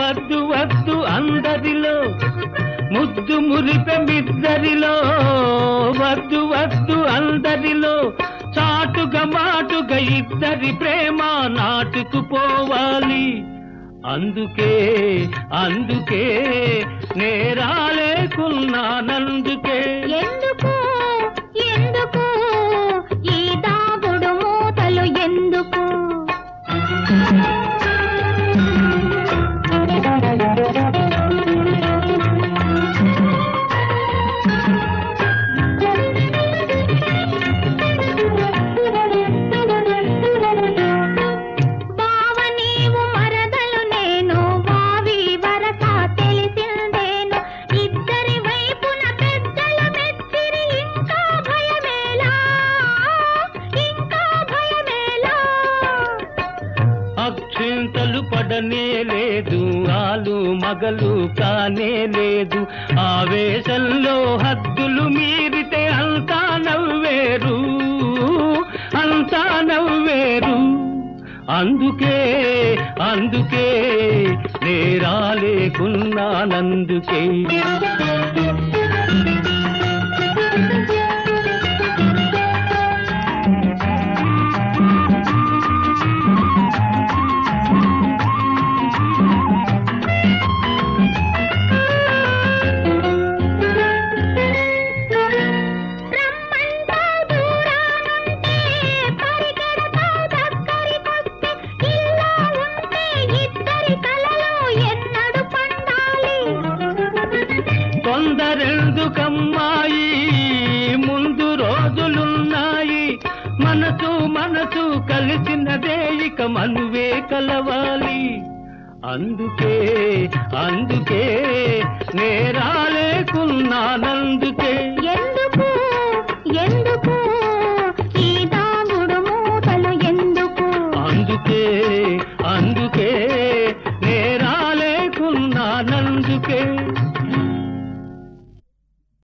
వద్దు వద్దు అందరిలో. ముద్దు మురిపెమిద్దరిలో వద్దు వద్దు అందరిలో. చాటుగా మాటుగా ఇద్దరి ప్రేమ నాటుకుపోవాలి. అందుకే అందుకే నేరాలేకున్నానందుకే. ఎందుకు పడనే లేదు ఆలు మగలు కానే లేదు. ఆవేశంలో హద్దులు మీరితే అంతా నవ్వేరు అంతా నవ్వేరు. అందుకే అందుకే నేరాలేకున్నానందుకే. కొందరెందుకమ్మాయి ముందు రోజులున్నాయి. మనసు మనసు కలిసినదే ఇక మనువే కలవాలి. అందుకే అందుకే నేరాలేకున్నానందుకే. ఎందుకు ఎందుకు? ఈ దాగుడు మూతలు ఎందుకు? అందుకే అందుకే నేరాలేకున్నానందుకే.